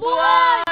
voando!